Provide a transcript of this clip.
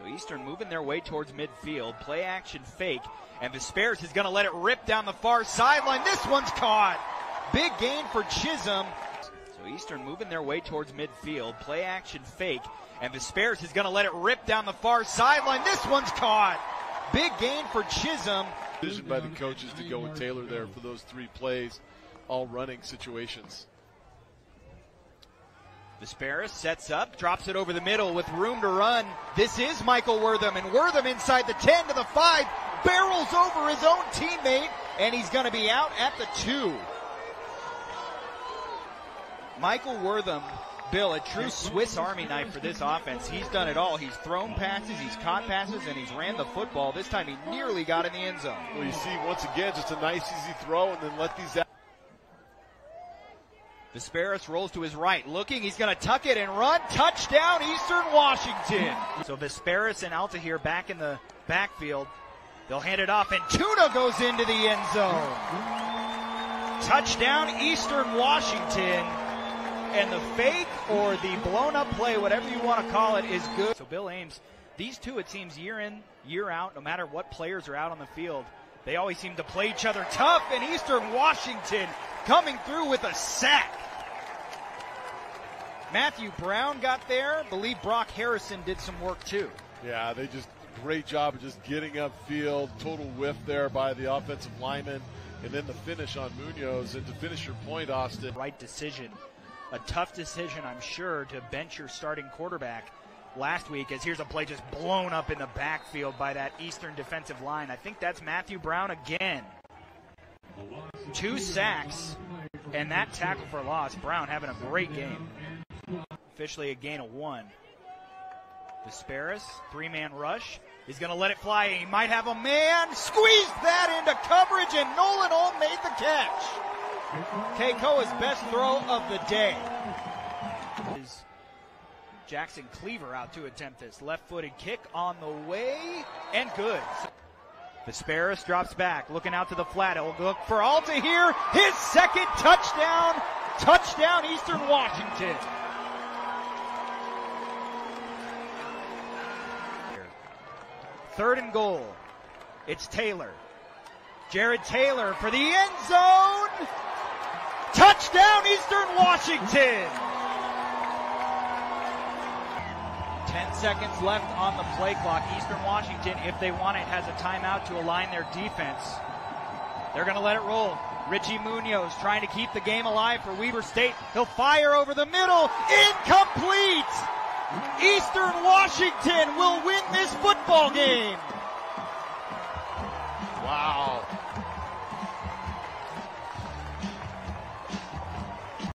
So Eastern moving their way towards midfield. Play action fake. And Visperas is going to let it rip down the far sideline. This one's caught. Big gain for Chism. So Eastern moving their way towards midfield. Play action fake. And Visperas is going to let it rip down the far sideline. This one's caught. Big gain for Chism. Decision by the coaches to go with Taylor there for those three plays, all running situations. Visperas sets up, drops it over the middle with room to run. This is Michael Wortham, and Wortham inside the 10 to the 5, barrels over his own teammate, and he's going to be out at the 2. Michael Wortham, Bill, a true Swiss Army knife for this offense. He's done it all. He's thrown passes, he's caught passes, and he's ran the football. This time he nearly got in the end zone. Well, you see, once again, just a nice, easy throw, and then let these out. Visperas rolls to his right, looking, he's gonna tuck it and run, touchdown Eastern Washington. So Visperas and Altahir back in the backfield. They'll hand it off and Tuna goes into the end zone. Touchdown Eastern Washington. And the fake or the blown up play, whatever you want to call it, is good. So Bill Ames, these two, it seems year in, year out, no matter what players are out on the field, they always seem to play each other tough. And Eastern Washington coming through with a sack. Matthew Brown got there. believe Brock Harrison did some work too. Yeah, they just great job of just getting upfield. Total whiff there by the offensive lineman. And then the finish on Munoz. And to finish your point, Austin. Right decision. A tough decision, I'm sure, to bench your starting quarterback last week as here's a play just blown up in the backfield by that Eastern defensive line. I think that's Matthew Brown again. Two sacks and that tackle for loss. Brown having a great game. Officially a gain of one. Visperas, three-man rush. He's going to let it fly. He might have a man. Squeezed that into coverage, and Nolan all made the catch. Kekoa's best throw of the day. Is Jackson Cleaver out to attempt this left-footed kick on the way, and good. Visperas drops back, looking out to the flat. He'll look for Altahir. His second touchdown. Touchdown, Eastern Washington. Third and goal. It's Taylor. Jared Taylor for the end zone. Touchdown, Eastern Washington. 10 seconds left on the play clock. Eastern Washington, if they want it, has a timeout to align their defense. They're going to let it roll. Richie Munoz trying to keep the game alive for Weber State. He'll fire over the middle. Incomplete! Eastern Washington will win this football game.